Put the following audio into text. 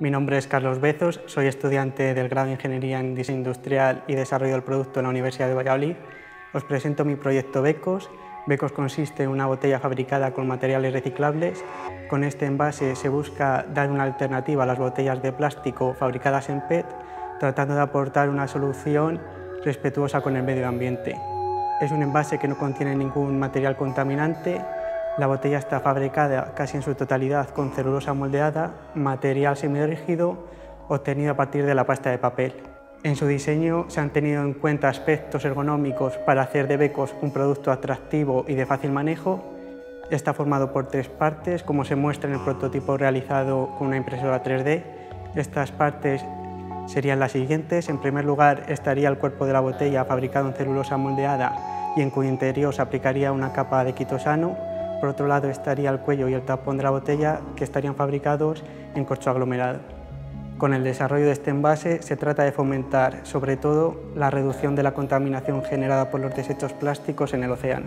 Mi nombre es Carlos Bezos, soy estudiante del grado de Ingeniería en Diseño Industrial y Desarrollo del Producto en la Universidad de Valladolid. Os presento mi proyecto Becos. Becos consiste en una botella fabricada con materiales reciclables. Con este envase se busca dar una alternativa a las botellas de plástico fabricadas en PET, tratando de aportar una solución respetuosa con el medio ambiente. Es un envase que no contiene ningún material contaminante la botella está fabricada casi en su totalidad con celulosa moldeada, material semirígido obtenido a partir de la pasta de papel. En su diseño se han tenido en cuenta aspectos ergonómicos para hacer de Becos un producto atractivo y de fácil manejo. Está formado por tres partes, como se muestra en el prototipo realizado con una impresora 3D. Estas partes serían las siguientes. En primer lugar estaría el cuerpo de la botella fabricado en celulosa moldeada y en cuyo interior se aplicaría una capa de quitosano por otro lado estaría el cuello y el tapón de la botella que estarían fabricados en corcho aglomerado. Con el desarrollo de este envase se trata de fomentar sobre todo la reducción de la contaminación generada por los desechos plásticos en el océano.